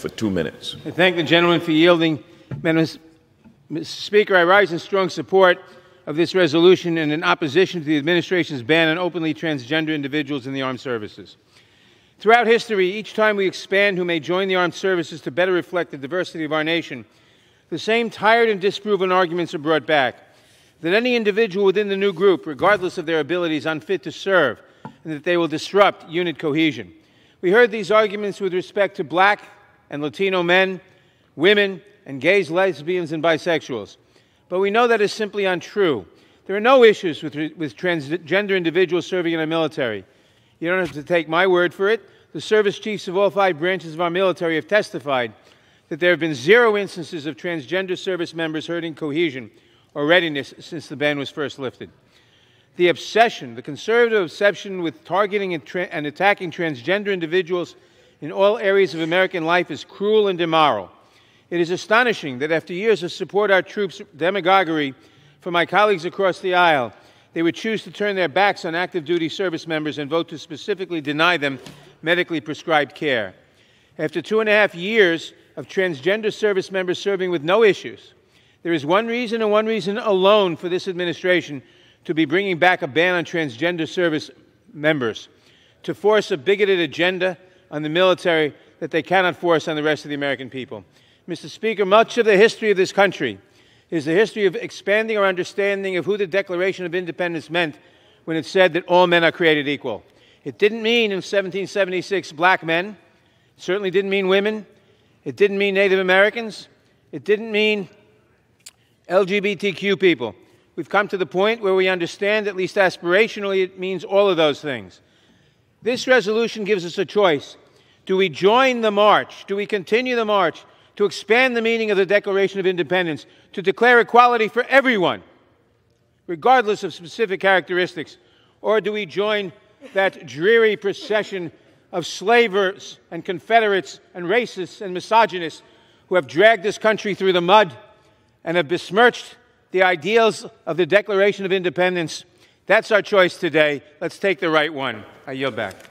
for two minutes. I thank the gentleman for yielding. Mr. Speaker, I rise in strong support of this resolution and in opposition to the administration's ban on openly transgender individuals in the armed services. Throughout history, each time we expand who may join the armed services to better reflect the diversity of our nation, the same tired and disproven arguments are brought back that any individual within the new group, regardless of their abilities, unfit to serve, and that they will disrupt unit cohesion. We heard these arguments with respect to black and Latino men, women, and gays, lesbians, and bisexuals. But we know that is simply untrue. There are no issues with, with transgender individuals serving in our military. You don't have to take my word for it. The service chiefs of all five branches of our military have testified that there have been zero instances of transgender service members hurting cohesion or readiness since the ban was first lifted. The obsession, the conservative obsession with targeting and, tra- and attacking transgender individuals in all areas of American life is cruel and immoral. It is astonishing that after years of support our troops demagoguery from my colleagues across the aisle, they would choose to turn their backs on active duty service members and vote to specifically deny them medically prescribed care. After two and a half years of transgender service members serving with no issues, there is one reason and one reason alone for this administration to be bringing back a ban on transgender service members to force a bigoted agenda on the military that they cannot force on the rest of the American people. Mr. Speaker, much of the history of this country is the history of expanding our understanding of who the Declaration of Independence meant when it said that all men are created equal. It didn't mean in 1776 black men, it certainly didn't mean women, it didn't mean Native Americans, it didn't mean LGBTQ people. We've come to the point where we understand, at least aspirationally, it means all of those things. This resolution gives us a choice. Do we join the march? Do we continue the march to expand the meaning of the Declaration of Independence, to declare equality for everyone, regardless of specific characteristics? Or do we join that dreary procession of slavers and Confederates and racists and misogynists who have dragged this country through the mud and have besmirched the ideals of the Declaration of Independence? That's our choice today. Let's take the right one. I yield back.